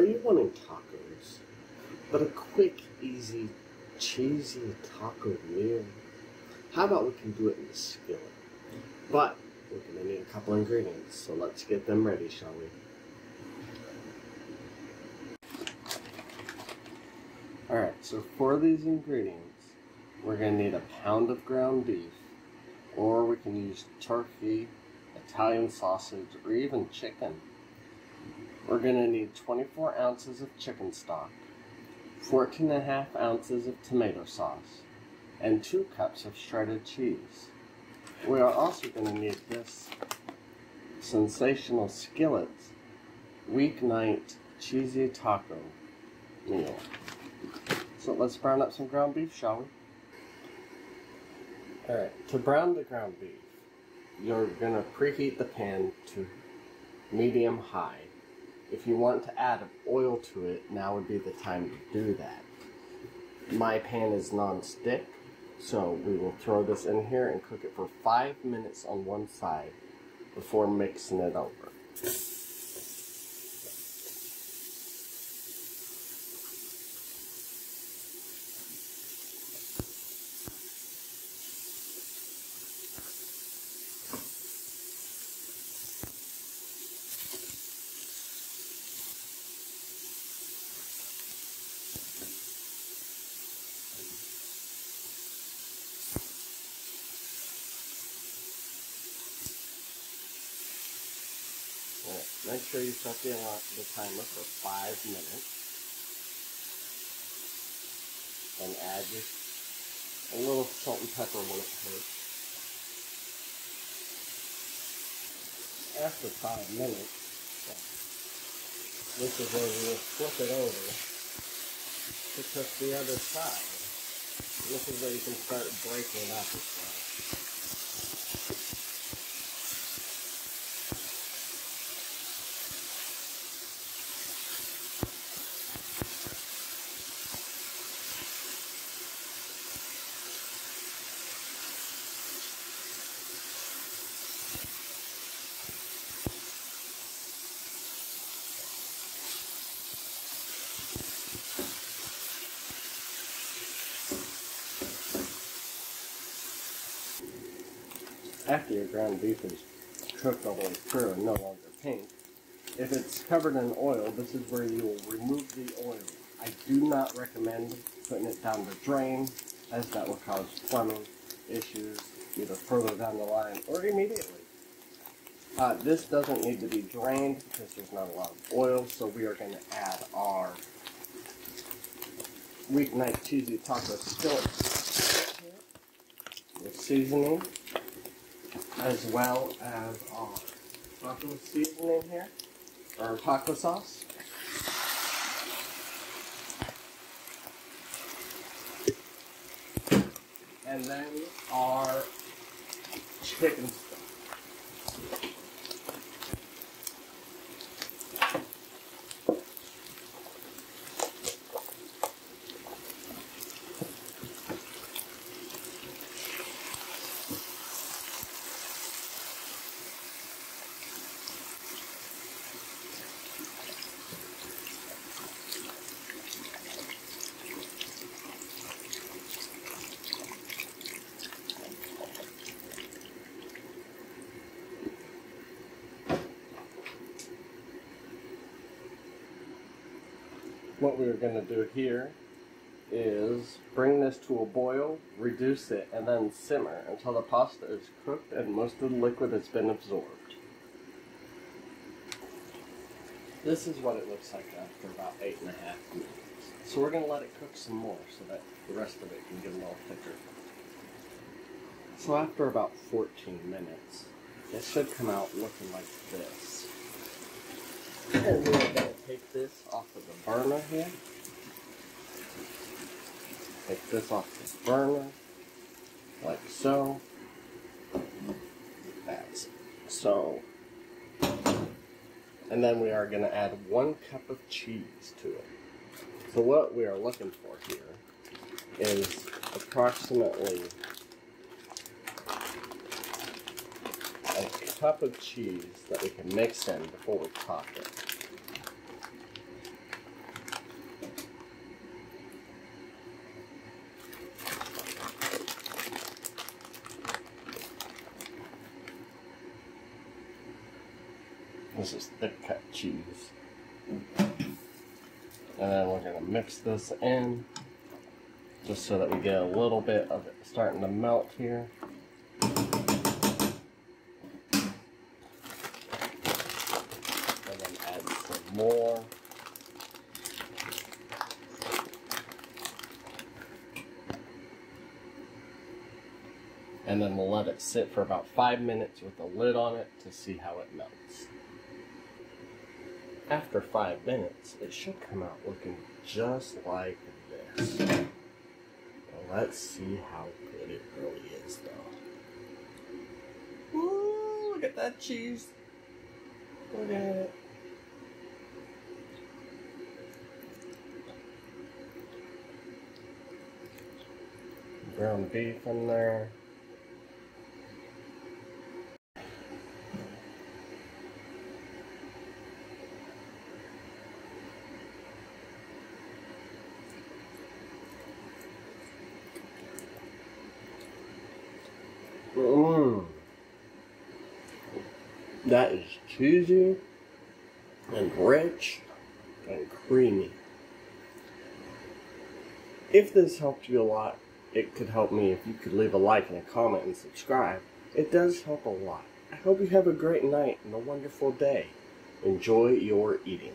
Are you wanting tacos? But a quick, easy, cheesy taco meal? How about we can do it in the skillet? But we're gonna need a couple ingredients, so let's get them ready, shall we? Alright, so for these ingredients, we're gonna need a pound of ground beef, or we can use turkey, Italian sausage, or even chicken. We're gonna need 24 ounces of chicken stock, 14 and a half ounces of tomato sauce, and 2 cups of shredded cheese. We are also gonna need this sensational skillets weeknight cheesy taco meal. So let's brown up some ground beef, shall we? Alright, to brown the ground beef, you're gonna preheat the pan to medium high. If you want to add oil to it, now would be the time to do that. My pan is non-stick, so we will throw this in here and cook it for five minutes on one side before mixing it over. Make sure you set the, uh, the timer for five minutes. And add your, a little salt and pepper when it hurts. After five minutes, this is where we will flip it over to cook the other side. This is where you can start breaking up after your ground beef is cooked all the way through and no longer pink, if it's covered in oil, this is where you will remove the oil. I do not recommend putting it down the drain, as that will cause plumbing issues either further down the line or immediately. Uh, this doesn't need to be drained because there's not a lot of oil, so we are going to add our weeknight cheesy taco skillet with seasoning as well as our taco seasoning here, or taco sauce. And then our chicken what we are going to do here is bring this to a boil, reduce it, and then simmer until the pasta is cooked and most of the liquid has been absorbed. This is what it looks like after about eight and a half minutes. So we're going to let it cook some more so that the rest of it can get a little thicker. So after about 14 minutes, it should come out looking like this. Take this off of the burner here. Take this off the burner, like so. That's so. And then we are going to add one cup of cheese to it. So what we are looking for here is approximately a cup of cheese that we can mix in before we top it. This is thick cut cheese. And then we're gonna mix this in just so that we get a little bit of it starting to melt here. And then add some more. And then we'll let it sit for about five minutes with a lid on it to see how it melts. After five minutes, it should come out looking just like this. Let's see how good it really is, though. Ooh, look at that cheese. Look at it. Ground beef in there. Mmm. That is cheesy and rich and creamy. If this helped you a lot, it could help me if you could leave a like and a comment and subscribe. It does help a lot. I hope you have a great night and a wonderful day. Enjoy your eating.